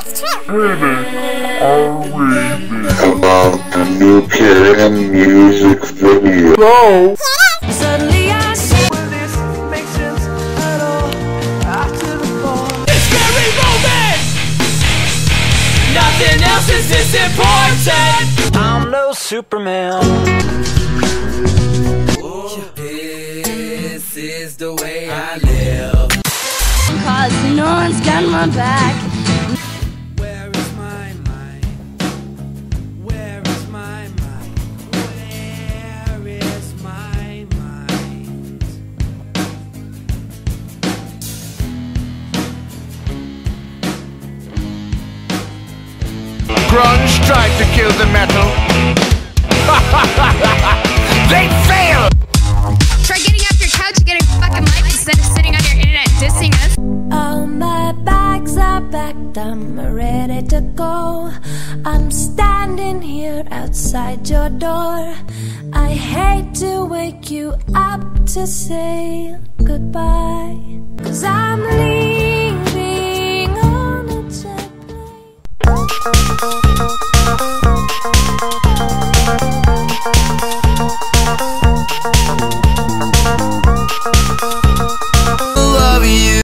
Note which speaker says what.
Speaker 1: True.
Speaker 2: about the new Karen music video.
Speaker 3: Suddenly I this makes sense at all. After the fall.
Speaker 4: It's very Roman! Nothing else is this important! I'm no Superman. This is the way I live.
Speaker 3: cause no one's got my back.
Speaker 5: grunge tried to kill the metal. they failed!
Speaker 1: Try getting off your couch and getting fucking life instead of sitting on your internet dissing us.
Speaker 3: All my bags are packed, I'm ready to go. I'm standing here outside your door. I hate to wake you up to say goodbye. Cause I'm leaving on a jet plane.